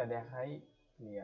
กระแดกไฮเลีย